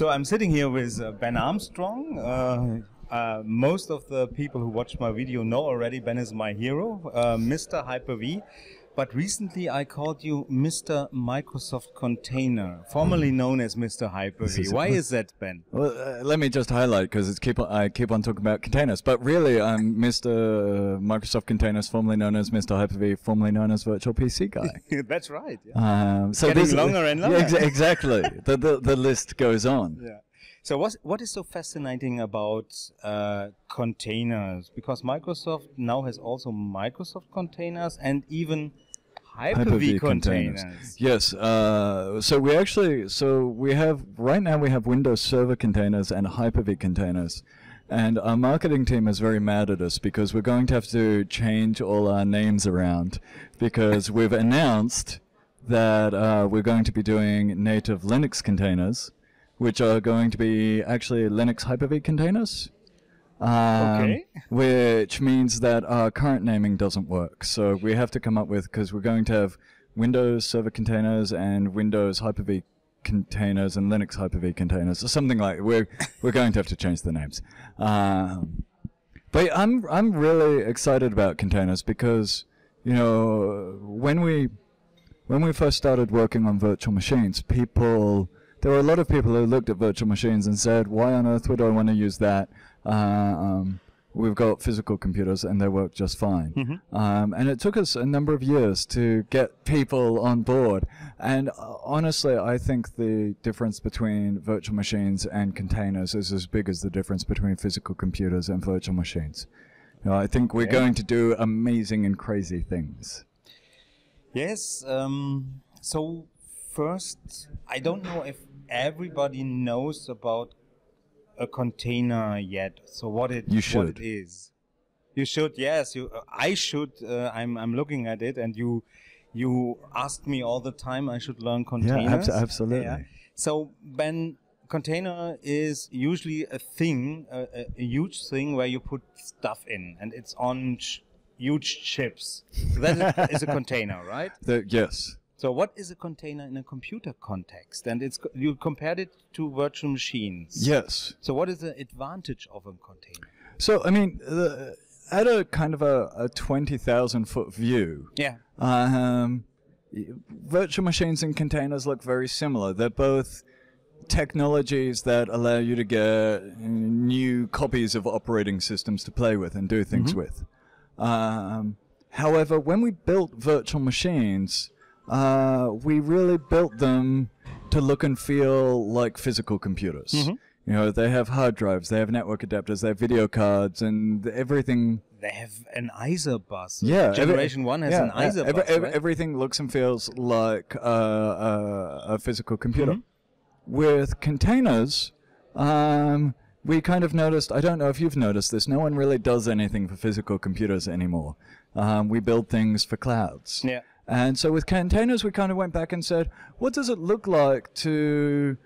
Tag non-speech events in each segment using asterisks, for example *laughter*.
So I'm sitting here with uh, Ben Armstrong. Uh, uh, most of the people who watch my video know already Ben is my hero, uh, Mr. Hyper-V. But recently I called you Mr. Microsoft Container, formerly known as Mr. Hyper-V. Why is that, Ben? Well, uh, let me just highlight because keep on, I keep on talking about containers, but really I'm Mr. Microsoft Containers, formerly known as Mr. Hyper-V, formerly known as Virtual PC Guy. *laughs* That's right. Yeah. Um, so Getting this- longer and longer. Yeah, exa- exactly. *laughs* the, the the list goes on. Yeah. So what what is so fascinating about uh, containers? Because Microsoft now has also Microsoft containers and even Hyper-V, containers. Yes. Uh, so we actually, so we have right now we have Windows Server containers and Hyper-V containers, and our marketing team is very mad at us because we're going to have to change all our names around because *laughs* we've announced that uh, we're going to be doing native Linux containers, which are going to be actually Linux Hyper-V containers. Um, Okay. Which means that our current naming doesn't work. So we have to come up with, because we're going to have Windows Server containers and Windows Hyper-V containers and Linux Hyper-V containers, or something like We're, we're going to have to change the names. Um, but I'm, I'm really excited about containers because, you know, when we, when we first started working on virtual machines, people, there were a lot of people who looked at virtual machines and said, why on earth would I want to use that? Uh, um, we've got physical computers and they work just fine. Um, and it took us a number of years to get people on board. And uh, honestly, I think the difference between virtual machines and containers is as big as the difference between physical computers and virtual machines. You know, I think we're going to do amazing and crazy things. Yes. Um, so first, I don't know if everybody knows about a container yet. So what it You what it is. You should. Yes. You. I should. Uh, I'm. I'm looking at it, and you. You asked me all the time. I should learn containers. abso- absolutely. Yeah. So Ben, container is usually a thing, a, a, a huge thing where you put stuff in, and it's on ch- huge chips. So that is, is a container, right? *laughs* The, yes. So what is a container in a computer context? And it's you compared it to virtual machines. Yes. So what is the advantage of a container? So, I mean, the, at a kind of a, a 20,000 foot view, Yeah. um, virtual machines and containers look very similar. They're both technologies that allow you to get new copies of operating systems to play with and do things with. Um, however, when we built virtual machines, uh, we really built them to look and feel like physical computers. You know, they have hard drives, they have network adapters, they have video cards, and everything. They have an ISA bus. Yeah, every- Generation one has yeah, an ISA every- bus. every- right? Everything looks and feels like uh, uh, a physical computer. With containers, um, we kind of noticed. I don't know if you've noticed this. No one really does anything for physical computers anymore. Um, we build things for clouds. Yeah. And so with containers, we kind of went back and said, what does it look like to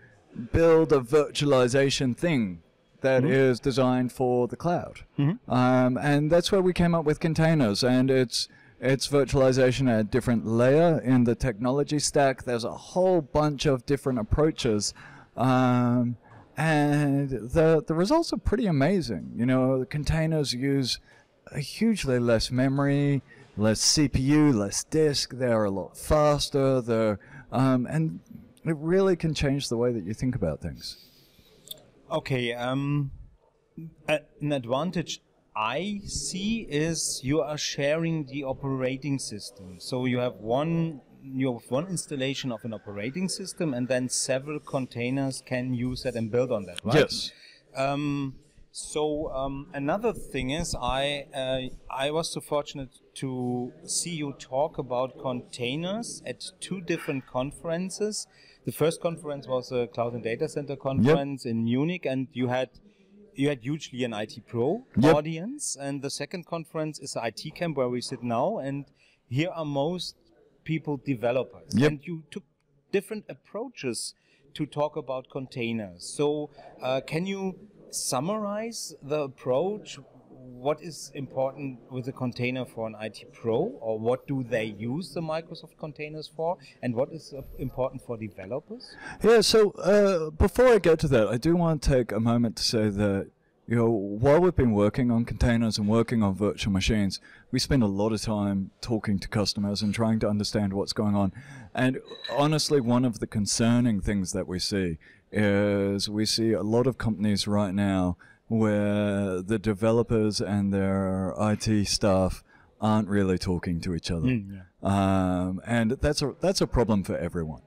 build a virtualization thing that is designed for the cloud? Um, and that's where we came up with containers. And it's it's virtualization at a different layer in the technology stack. There's a whole bunch of different approaches. Um, and the the results are pretty amazing. You know, the containers use a hugely less memory, less CPU, less disk. They're a lot faster. They're um, and it really can change the way that you think about things. Okay. Um, a- an advantage I see is you are sharing the operating system. So you have one you have one installation of an operating system, and then several containers can use that and build on that, right? Yes. Um, so um, another thing is, I uh, I was so fortunate to see you talk about containers at two different conferences. The first conference was a cloud and data center conference in Munich, and you had you had hugely an IT pro Yep. audience. And the second conference is the IT camp where we sit now, and here are most people developers. Yep. And you took different approaches to talk about containers. So, uh, can you summarize the approach? what is important with a container for an IT pro, or what do they use the Microsoft containers for, and what is uh, important for developers? Yeah, so uh, before I get to that, I do want to take a moment to say that you know, while we've been working on containers and working on virtual machines, we spend a lot of time talking to customers and trying to understand what's going on. And honestly, one of the concerning things that we see is we see a lot of companies right now where the developers and their IT staff aren't really talking to each other. Mm, Um, and that's a that's a problem for everyone.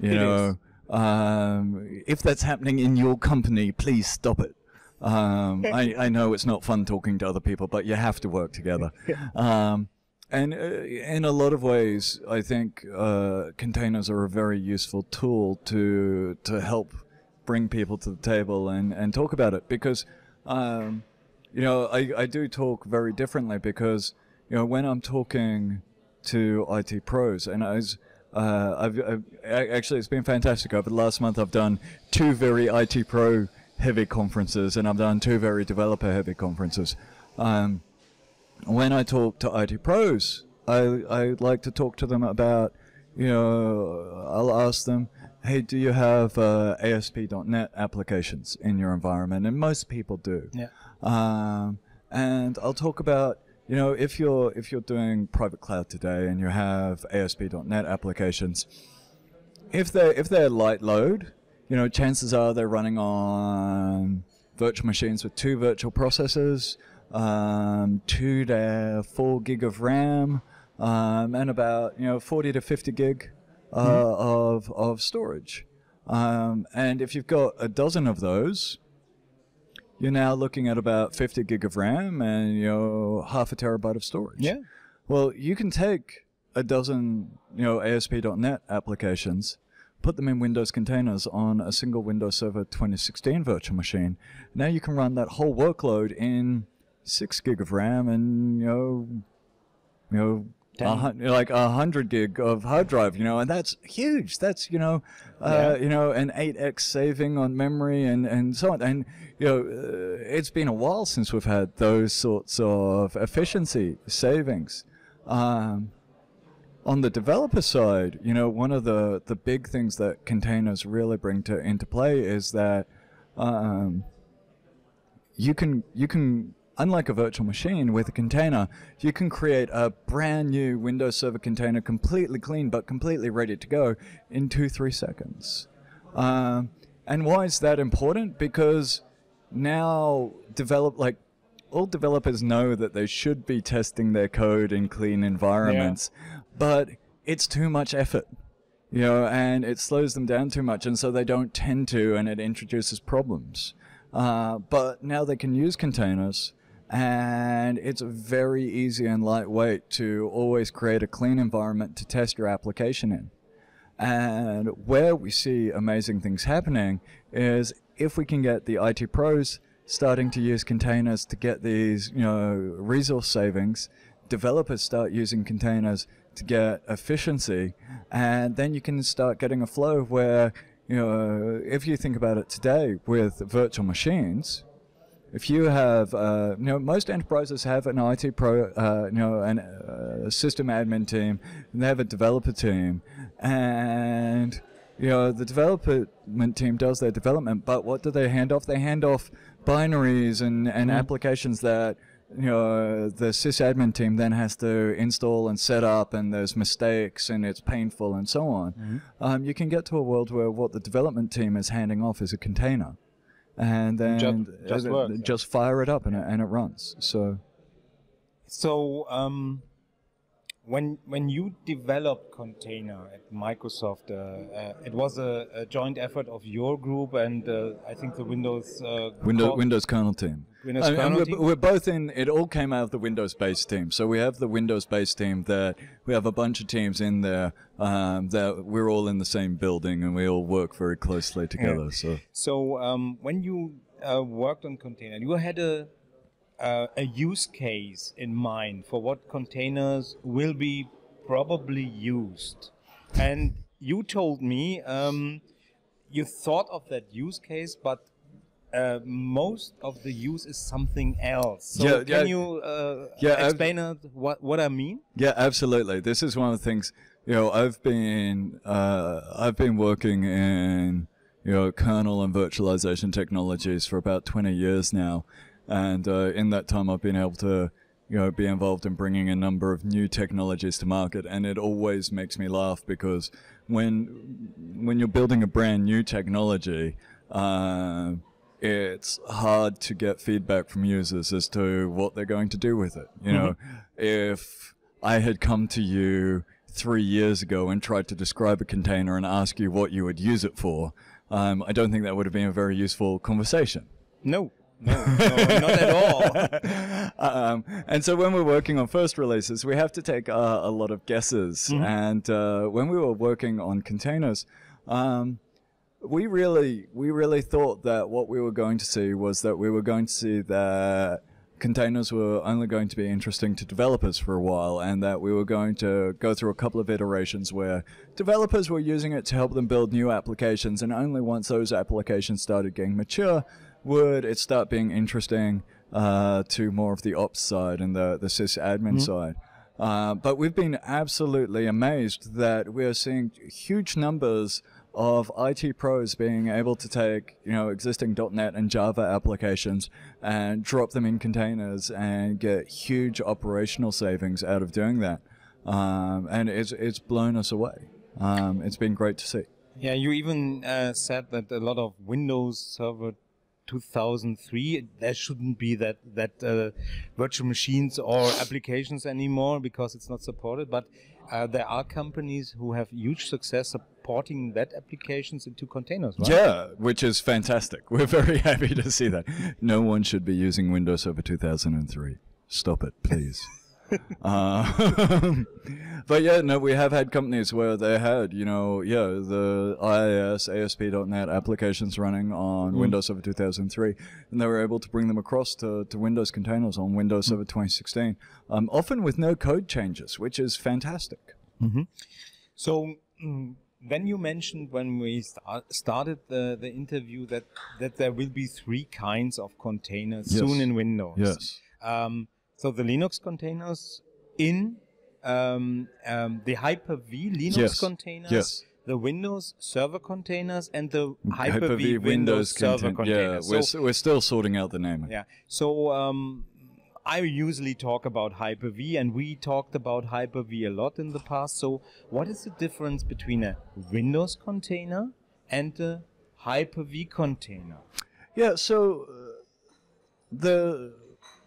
You It know, um, if that's happening in your company, please stop it. Um, *laughs* I, I know it's not fun talking to other people, but you have to work together. *laughs* Um, and uh, in a lot of ways, I think uh, containers are a very useful tool to to help bring people to the table and, and talk about it because um, you know I, I do talk very differently because you know when I'm talking to IT pros and I was uh, I've, I've actually it's been fantastic. Over the last month I've done two very IT pro heavy conferences and I've done two very developer heavy conferences. Um, when I talk to IT pros, I I like to talk to them about, you know, I'll ask them, hey, do you have uh, ASP.NET applications in your environment? And most people do. Yeah. Um, and I'll talk about, you know, if you're if you're doing private cloud today and you have ASP.NET applications, if they if they're light load, you know, chances are they're running on virtual machines with two virtual processors, um, two to four gig of RAM, um, and about you know 40 to 50 gig uh, of of storage. Um, and if you've got a dozen of those, you're now looking at about 50 gig of RAM and you know half a terabyte of storage. Yeah. Well, you can take a dozen, you know, ASP.NET applications, put them in Windows containers on a single Windows Server 2016 virtual machine. Now you can run that whole workload in six gig of RAM and you know, you know. A like a hundred gig of hard drive, you know, and that's huge. That's you know, uh, Yeah. you know, an eight x saving on memory and and so on. And you know, uh, it's been a while since we've had those sorts of efficiency savings. Um, on the developer side, you know, one of the, the big things that containers really bring to into play is that um, you can you can unlike a virtual machine with a container, you can create a brand new Windows Server container completely clean but completely ready to go in two three seconds. Um, and why is that important? Because now develop like all developers know that they should be testing their code in clean environments, but it's too much effort, you know, and it slows them down too much, and so they don't tend to, and it introduces problems. Uh, but now they can use containers, and it's very easy and lightweight to always create a clean environment to test your application in. And where we see amazing things happening is if we can get the IT pros starting to use containers to get these, you know, resource savings, developers start using containers to get efficiency, and then you can start getting a flow where, you know, if you think about it today with virtual machines, if you have, uh, you know, most enterprises have an IT pro, uh, you know, an, uh, system admin team, and they have a developer team, and you know, the development team does their development, but what do they hand off? They hand off binaries and, and applications that you know the sysadmin team then has to install and set up, and there's mistakes and it's painful and so on. Um, you can get to a world where what the development team is handing off is a container, and then Just- just just fire it up and it, and it runs. So So um, when when you developed container at Microsoft, uh, uh, it was a, a joint effort of your group and uh, I think the Windows uh, Windows Windows kernel team. Windows I mean, kernel we're, team? we're both in. It all came out of the Windows Base team. So we have the Windows Base team that we have a bunch of teams in there um, that we're all in the same building and we all work very closely together. So So um, when you uh, worked on container, you had a uh, a use case in mind for what containers will be probably used, and you told me um, you thought of that use case, but uh, most of the use is something else. So Yeah, can yeah. you uh, Yeah, explain what what I mean? Yeah, absolutely. This is one of the things. You know, I've been uh, I've been working in you know kernel and virtualization technologies for about twenty years now, and uh, in that time I've been able to you know be involved in bringing a number of new technologies to market, and it always makes me laugh because when when you're building a brand new technology. Uh, it's hard to get feedback from users as to what they're going to do with it. You know, if I had come to you three years ago and tried to describe a container and ask you what you would use it for, um, I don't think that would have been a very useful conversation. No, no, no not at all. *laughs* um, and so when we're working on first releases, we have to take uh, a lot of guesses. And uh, when we were working on containers, um, we really we really thought that what we were going to see was that we were going to see that containers were only going to be interesting to developers for a while and that we were going to go through a couple of iterations where developers were using it to help them build new applications and only once those applications started getting mature would it start being interesting uh, to more of the ops side and the, the sysadmin side. Uh, but we've been absolutely amazed that we are seeing huge numbers of IT pros being able to take, you know, existing .NET and Java applications and drop them in containers and get huge operational savings out of doing that. Um, and it's, it's blown us away. Um, it's been great to see. Yeah, you even uh, said that a lot of Windows Server 2003 there shouldn't be that that uh, virtual machines or applications anymore because it's not supported. But uh, there are companies who have huge success supporting that applications into containers. Right? Yeah, which is fantastic. *laughs* We're very happy to see that. No one should be using Windows Server 2003. Stop it, please. Uh, *laughs* but yeah, no, we have had companies where they had, you know, yeah, the IIS, ASP.NET applications running on Windows Server 2003, and they were able to bring them across to, to Windows containers on Windows Server 2016, um, often with no code changes, which is fantastic. So mm, then you mentioned when we start, started the, the interview that that there will be three kinds of containers Yes. soon in Windows. Yes. Um, so the Linux containers in um, um, the Hyper-V Linux Yes. containers, Yes. the Windows Server containers, and the Hyper-V, Hyper-V Windows, Server contain- Yeah, containers. we're, s- we're still sorting out the naming. yeah. So um, I usually talk about Hyper-V, and we talked about Hyper-V a lot in the past. So what is the difference between a Windows container and a Hyper-V container? Yeah, so uh, the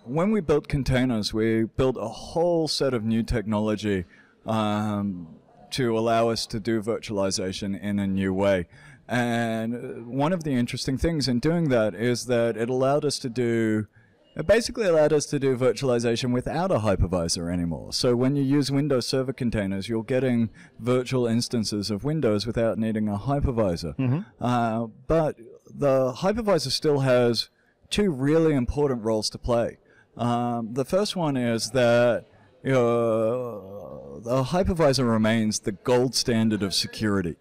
when we built containers, we built a whole set of new technology um, to allow us to do virtualization in a new way. And uh, one of the interesting things in doing that is that it allowed us to do it basically allowed us to do virtualization without a hypervisor anymore. So when you use Windows Server containers, you're getting virtual instances of Windows without needing a hypervisor. Uh, but the hypervisor still has two really important roles to play. Um, the first one is that you know, the hypervisor remains the gold standard of security.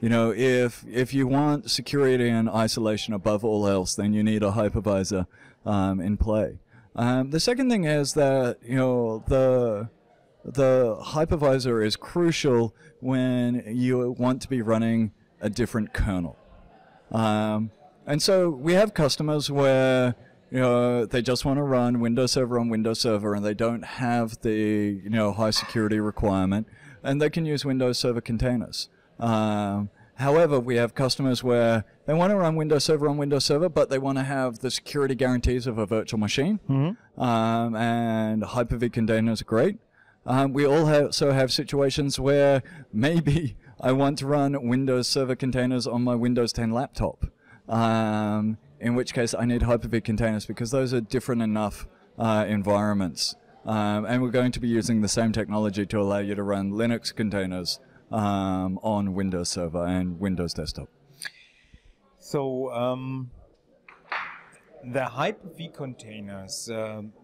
You know, if if you want security and isolation above all else, then you need a hypervisor um, in play. Um, the second thing is that you know the the hypervisor is crucial when you want to be running a different kernel. Um, and so we have customers where you know they just want to run Windows Server on Windows Server and they don't have the you know high security requirement, and they can use Windows Server containers. Um, however, we have customers where they want to run Windows Server on Windows Server, but they want to have the security guarantees of a virtual machine. Um, and Hyper-V containers are great. Um, we all have, also have situations where maybe *laughs* I want to run Windows Server containers on my Windows 10 laptop. Um, in which case, I need Hyper-V containers because those are different enough uh, environments. Um, and we're going to be using the same technology to allow you to run Linux containers um, on Windows Server and Windows Desktop. So um, the Hyper-V containers. Um,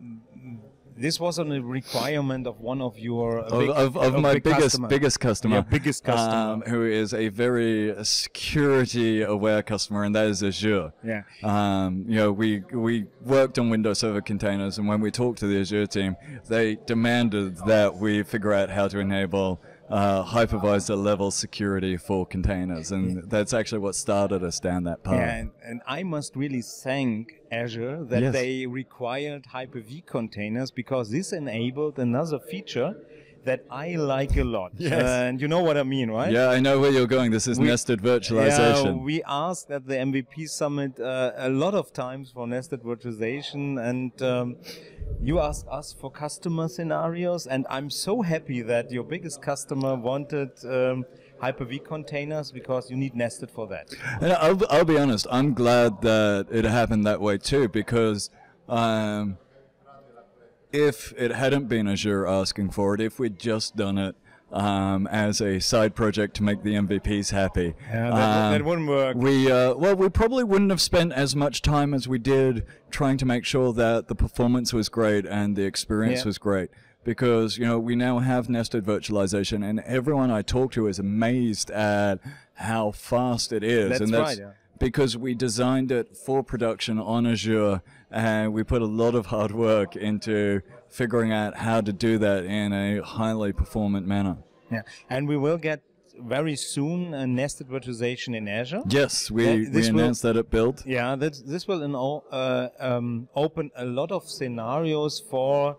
this was a requirement of one of your of, big, of, of, of my biggest customer. biggest customer, Your biggest customer, um, who is a very security aware customer, and that is Azure. Yeah. Um, you know, we we worked on Windows Server containers, and when we talked to the Azure team, they demanded that we figure out how to enable uh, hypervisor level security for containers, and that's actually what started us down that path. Yeah, and, and I must really thank Azure that yes. they required Hyper-V containers because this enabled another feature that I like a lot. Yes. And you know what I mean, right? Yeah, I know where you're going. This is we, nested virtualization. Yeah, we asked at the MVP Summit uh, a lot of times for nested virtualization, and um, you asked us for customer scenarios, and I'm so happy that your biggest customer wanted. Um, Hyper-V containers because you need nested for that. And I'll, I'll be honest, I'm glad that it happened that way too because um, if it hadn't been Azure asking for it, if we'd just done it um, as a side project to make the MVPs happy. Yeah, that, um, that wouldn't work. We uh, well, we probably wouldn't have spent as much time as we did trying to make sure that the performance was great and the experience yeah. was great. Because you know we now have nested virtualization, and everyone I talk to is amazed at how fast it is. That's and that's right. Yeah. Because we designed it for production on Azure and we put a lot of hard work into figuring out how to do that in a highly performant manner. Yeah, and we will get very soon a nested virtualization in Azure. Yes, we, we announced will, that at Build. Yeah, that, this will in all, uh, um, open a lot of scenarios for,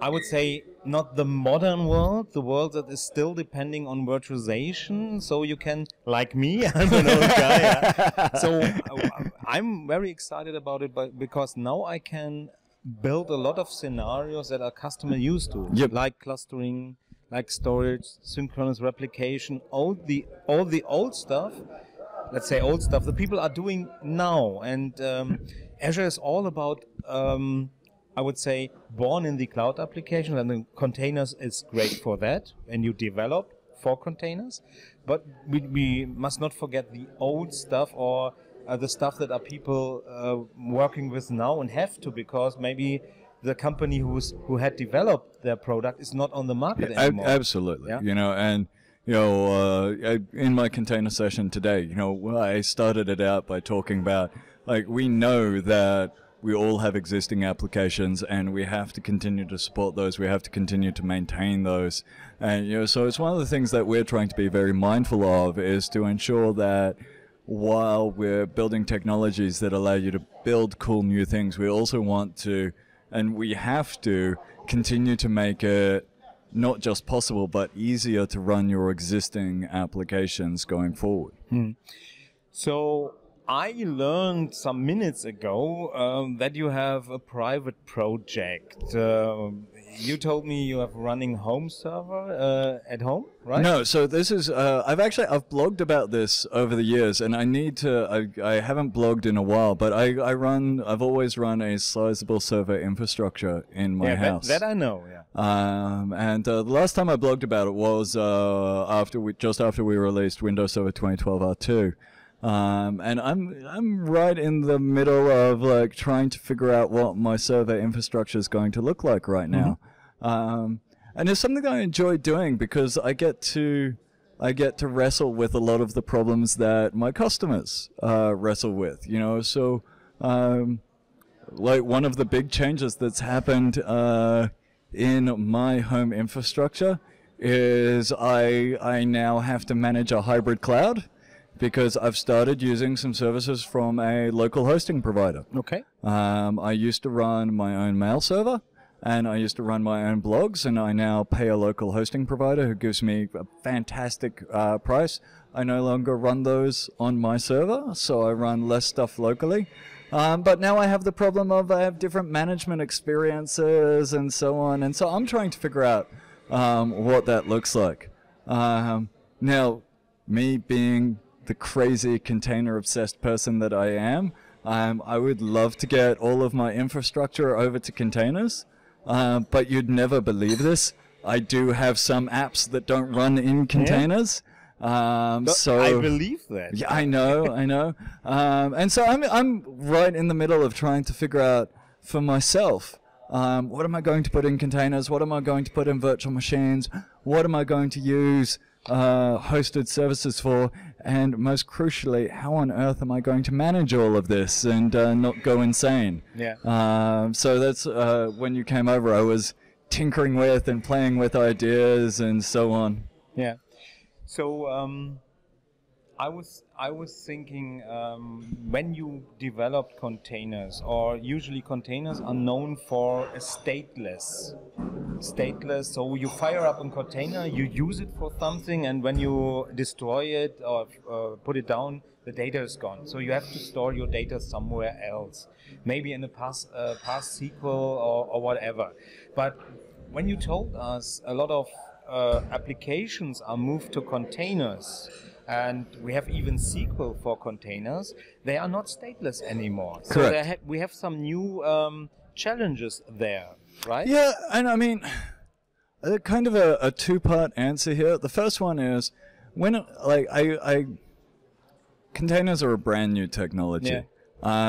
I would say, not the modern world, the world that is still depending on virtualization. So you can, like me, *laughs* I'm an old guy. Yeah. So uh, I'm very excited about it, but because now I can build a lot of scenarios that our customer used to, yep. like clustering, like storage, synchronous replication, all the all the old stuff. Let's say old stuff that people are doing now, and um, Azure is all about. Um, I would say, born in the cloud application, and the containers is great for that, and you develop for containers. But we, we must not forget the old stuff or uh, the stuff that are people uh, working with now and have to because maybe the company who's who had developed their product is not on the market yeah, anymore. Absolutely, yeah? you know, and you know, uh, in my container session today, you know, I started it out by talking about like we know that we all have existing applications and we have to continue to support those. We have to continue to maintain those. And, you know, so it's one of the things that we're trying to be very mindful of is to ensure that while we're building technologies that allow you to build cool new things, we also want to, and we have to, continue to make it not just possible, but easier to run your existing applications going forward. Hmm. So, I learned some minutes ago um, that you have a private project. Uh, you told me you have a running home server uh, at home, right? No, so this is uh, I've actually I've blogged about this over the years, and I need to I, I haven't blogged in a while, but I, I run I've always run a sizable server infrastructure in my yeah, house. That, that I know, yeah. Um, and uh, the last time I blogged about it was uh, after we just after we released Windows Server 2012 R2. Um, and I'm I'm right in the middle of like trying to figure out what my server infrastructure is going to look like right now. Mm-hmm. Um, and it's something I enjoy doing because I get to I get to wrestle with a lot of the problems that my customers uh, wrestle with. You know, so um, like one of the big changes that's happened uh, in my home infrastructure is I I now have to manage a hybrid cloud because I've started using some services from a local hosting provider. Okay. Um, I used to run my own mail server and I used to run my own blogs, and I now pay a local hosting provider who gives me a fantastic uh, price. I no longer run those on my server, so I run less stuff locally. Um, but now I have the problem of I have different management experiences and so on, and so I'm trying to figure out um, what that looks like. Um, now, me being the crazy container obsessed person that I am, um, I would love to get all of my infrastructure over to containers, uh, but you'd never believe this. I do have some apps that don't run in containers. Yeah. Um, so I believe that. yeah, I know, I know. Um, and so I'm I'm right in the middle of trying to figure out for myself. Um, what am I going to put in containers? What am I going to put in virtual machines? What am I going to use uh, hosted services for? And most crucially, how on earth am I going to manage all of this and uh, not go insane? Yeah. Um, so that's uh, when you came over. I was tinkering with and playing with ideas and so on. Yeah. So um, I was I was thinking um, when you develop containers, or usually containers are known for a stateless, stateless. So you fire up a container, you use it for something, and when you destroy it or uh, put it down, the data is gone. So you have to store your data somewhere else, maybe in a PaaS uh, PaaS SQL or, or whatever. But when you told us a lot of uh, applications are moved to containers, and we have even SQL for containers, they are not stateless anymore. So Correct. there ha- we have some new um, challenges there, right? Yeah, and I mean, uh, kind of a, a two-part answer here. The first one is when, it- like, I, I containers are a brand new technology, Yeah.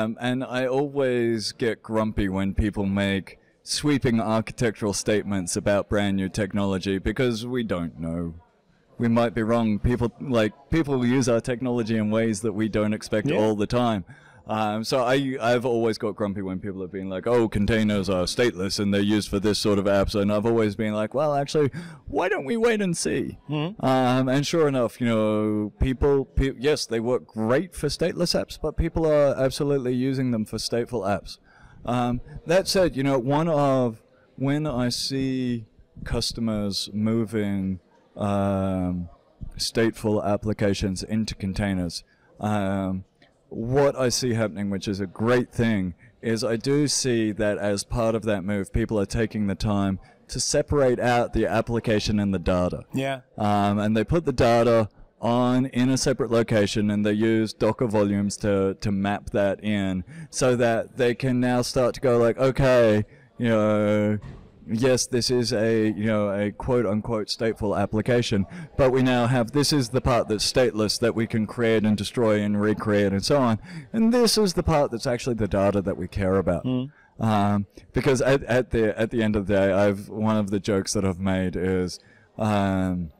um, and I always get grumpy when people make sweeping architectural statements about brand new technology because we don't know. We might be wrong. People like people use our technology in ways that we don't expect Yeah. all the time. Um, so I I've always got grumpy when people have been like, "Oh, containers are stateless and they're used for this sort of apps," and I've always been like, "Well, actually, why don't we wait and see?" Um, and sure enough, you know, people, pe- yes, they work great for stateless apps, but people are absolutely using them for stateful apps. Um, that said, you know, one of when I see customers moving um, stateful applications into containers, um, what I see happening, which is a great thing, is I do see that as part of that move, people are taking the time to separate out the application and the data Yeah. um, and they put the data on in a separate location and they use docker volumes to, to map that in so that they can now start to go like okay you know yes this is a you know a quote unquote stateful application but we now have this is the part that's stateless that we can create and destroy and recreate and so on and this is the part that's actually the data that we care about. Um, because at, at the at the end of the day, I've one of the jokes that I've made is, um,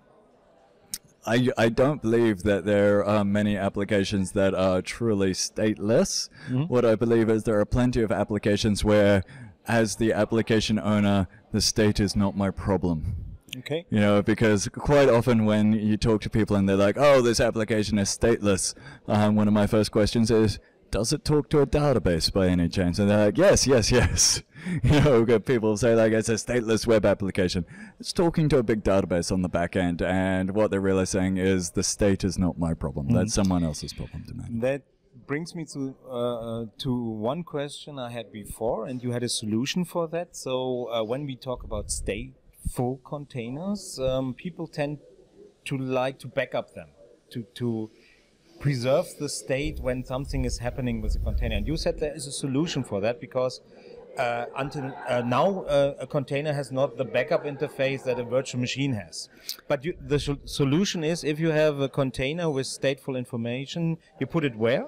I I don't believe that there are many applications that are truly stateless. What I believe is there are plenty of applications where, as the application owner, the state is not my problem. Okay. You know, because quite often when you talk to people and they're like, "Oh, this application is stateless," um, one of my first questions is, "Does it talk to a database by any chance?" And they're like, "Yes, yes, yes." *laughs* you know, people say like, "It's a stateless web application." It's talking to a big database on the back end, and what they're really saying is, "The state is not my problem. That's someone else's problem to manage." That brings me to uh, to one question I had before, and you had a solution for that. So uh, when we talk about stateful containers, um, people tend to like to back up them, to to preserve the state when something is happening with the container. And you said there is a solution for that because. Uh, until uh, now, uh, a container has not the backup interface that a virtual machine has. But you, the sol- solution is if you have a container with stateful information, you put it where?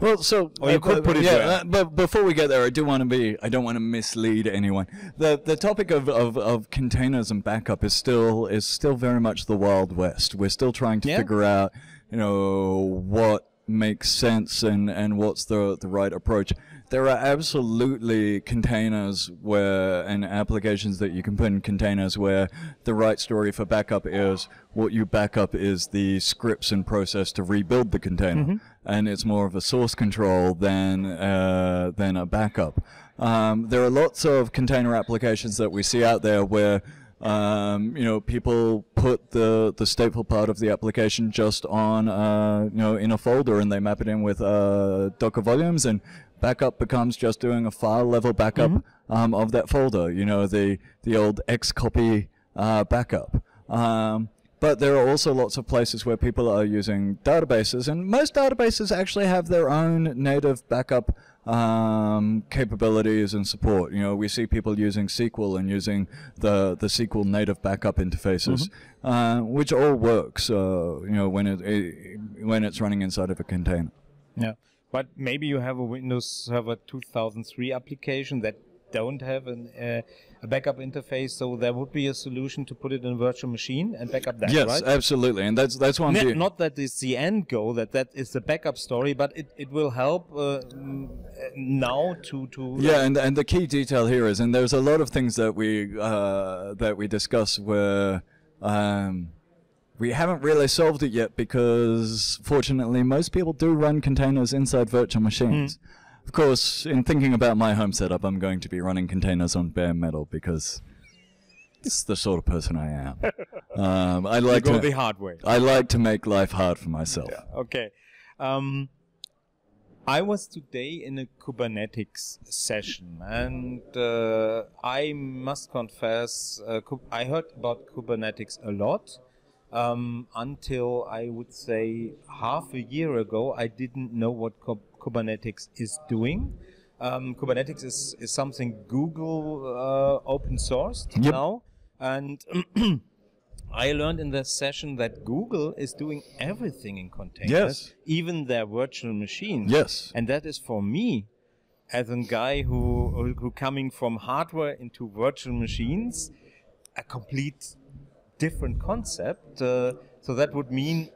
Well, so Or you uh, could put it yeah, where? uh, but before we get there, I do want to be. I don't want to mislead anyone. the The topic of, of, of containers and backup is still is still very much the wild west. We're still trying to Yeah. figure out, you know, what makes sense and, and what's the the right approach. There are absolutely containers where and applications that you can put in containers where the right story for backup is what you backup is the scripts and process to rebuild the container, and it's more of a source control than uh, than a backup. Um, there are lots of container applications that we see out there where um, you know, people put the, the stateful part of the application just on, uh, you know, in a folder and they map it in with uh, Docker volumes and backup becomes just doing a file level backup um, of that folder, you know, the, the old Xcopy uh, backup. Um, but there are also lots of places where people are using databases, and most databases actually have their own native backup um, capabilities and support. You know, we see people using SQL and using the the SQL native backup interfaces, uh, which all works. Uh, you know, when it, it when it's running inside of a container. Yeah, but maybe you have a Windows Server 2003 application that don't have an, uh, a backup interface, so there would be a solution to put it in a virtual machine and backup that, yes, right? absolutely, and that's that's one. Not, not that it's the end goal, that that is the backup story, but it, it will help uh, now to to Yeah, and and the key detail here is, and there's a lot of things that we uh, that we discuss where um, we haven't really solved it yet because fortunately most people do run containers inside virtual machines. Of course, in thinking about my home setup, I'm going to be running containers on bare metal because it's the sort of person I am. *laughs* um, I like go to the hard way. I like to make life hard for myself. Okay. Um, I was today in a Kubernetes session, and uh, I must confess, uh, I heard about Kubernetes a lot. Um, until I would say half a year ago, I didn't know what Ku- Kubernetes is doing. Um, Kubernetes is, is something Google uh, open sourced Yep. now, and *clears throat* I learned in the session that Google is doing everything in containers, Yes. even their virtual machines. Yes. And that is for me, as a guy who- who coming from hardware into virtual machines, a complete different concept. Uh, so that would mean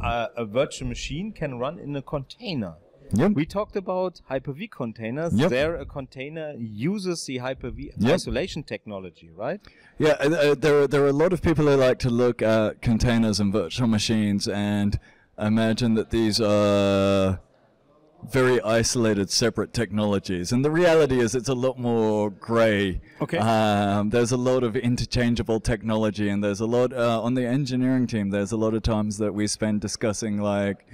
uh, a virtual machine can run in a container. Yep. We talked about Hyper-V containers. Yep. There, a container uses the Hyper-V Yep. isolation technology, right? Yeah, uh, there are, there are a lot of people who like to look at containers and virtual machines and imagine that these are very isolated, separate technologies. And the reality is, it's a lot more grey. Okay. Um, there's a lot of interchangeable technology, and there's a lot uh, on the engineering team. There's a lot of times that we spend discussing like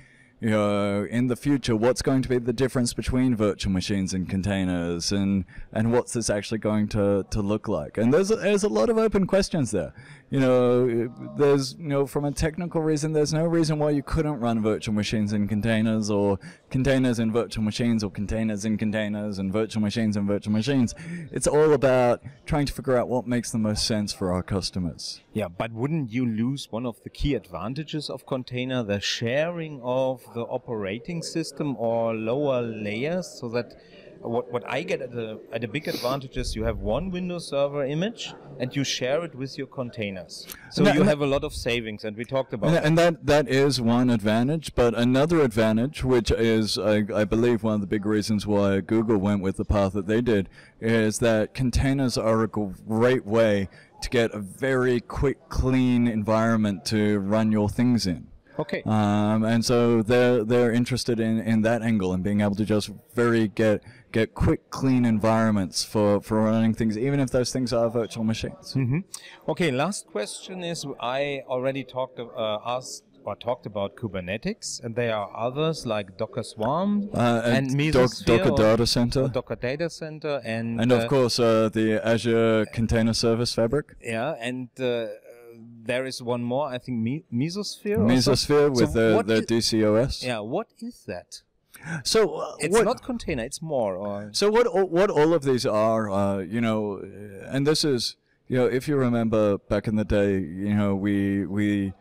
you know, in the future, what's going to be the difference between virtual machines and containers, and and what's this actually going to, to look like? And there's a, there's a lot of open questions there. You know, there's you know, from a technical reason, there's no reason why you couldn't run virtual machines in containers, or containers in virtual machines, or containers in containers, and virtual machines in virtual machines. It's all about trying to figure out what makes the most sense for our customers. Yeah, but wouldn't you lose one of the key advantages of container, the sharing of the operating system or lower layers, so that what, what I get at a, at a big advantage is you have one Windows Server image and you share it with your containers. So you have a lot of savings, and we talked about And, that. and that that is one advantage, but another advantage, which is I, I believe one of the big reasons why Google went with the path that they did, is that containers are a great way to get a very quick, clean environment to run your things in. Okay. Um, and so they're they're interested in, in that angle and being able to just very get get quick, clean environments for, for running things, even if those things are virtual machines. hmm Okay, last question is I already talked uh, asked or talked about Kubernetes, and there are others like Docker Swarm Uh, and Doc- Mesosphere Docker Data Center. Docker Data Center, and And uh, of course, uh, the Azure Container Service Fabric, yeah, and uh, there is one more, I think, Me- Mesosphere. Mesosphere with so the, the DCOS. yeah, what is that? So uh, It's what, not container; it's more. Or So what all- what all of these are, uh, you know, and this is, you know, if you remember back in the day, you know, we we,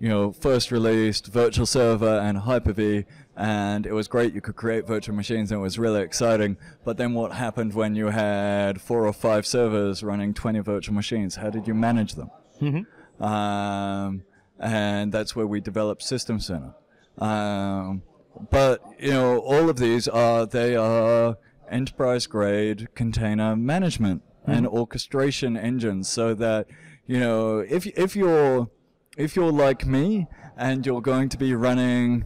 you know, first released Virtual Server and Hyper-V, and it was great. You could create virtual machines, and it was really exciting. But then what happened when you had four or five servers running 20 virtual machines? How did you manage them? um, and that's where we developed System Center. Um, but you know, all of these are they are enterprise grade container management and orchestration engines, so that you know if if you're if you're like me and you're going to be running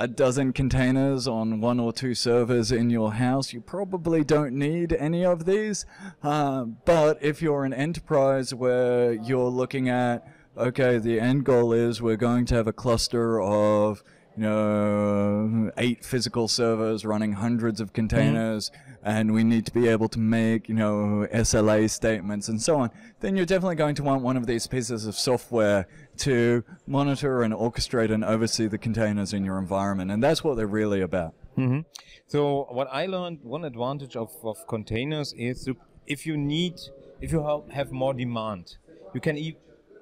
a dozen containers on one or two servers in your house, you probably don't need any of these. Uh, but if you're an enterprise where you're looking at, okay, the end goal is we're going to have a cluster of, you know, eight physical servers running hundreds of containers, and we need to be able to make, you know, SLA statements and so on, then you're definitely going to want one of these pieces of software to monitor and orchestrate and oversee the containers in your environment. And that's what they're really about. hmm So what I learned, one advantage of, of containers is if you need, if you ha- have more demand, you can e-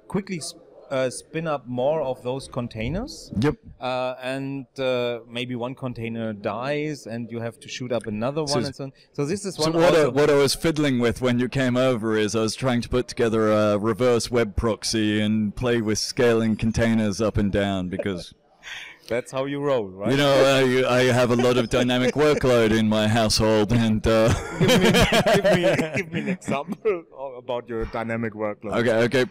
quickly sp- uh, spin up more of those containers. Yep. Uh, and uh, maybe one container dies, and you have to shoot up another one, So- and so on. So this is So one. what I, what I was fiddling with when you came over is I was trying to put together a reverse web proxy and play with scaling containers up and down because *laughs* that's how you roll, right? you know I, I have a lot of dynamic workload in my household and uh, give, me, give, me, *laughs* give me an example about your dynamic workload. okay okay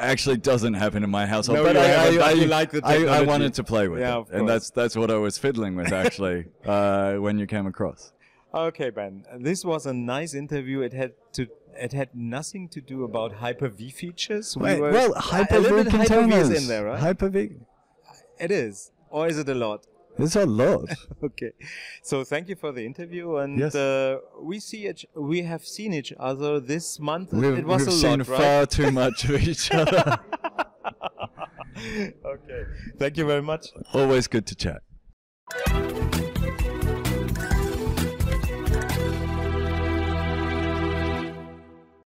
actually doesn't happen in my household No, but I, I, I, like the I, I wanted to play with Yeah, it and that's that's what I was fiddling with actually *laughs* uh, when you came across Okay, Ben. This was a nice interview. It had to. It had nothing to do about Hyper-V features. We Wait, were- well a Hyper-V little bit Hyper-V is in there, right? Hyper-V it is, or is it a lot? It's a lot *laughs* Okay. So thank you for the interview, and Yes. uh, we see each, we have seen each other this month. We've, it was we've a seen lot, far right? too much of each *laughs* other. okay. Thank you very much. Always good to chat.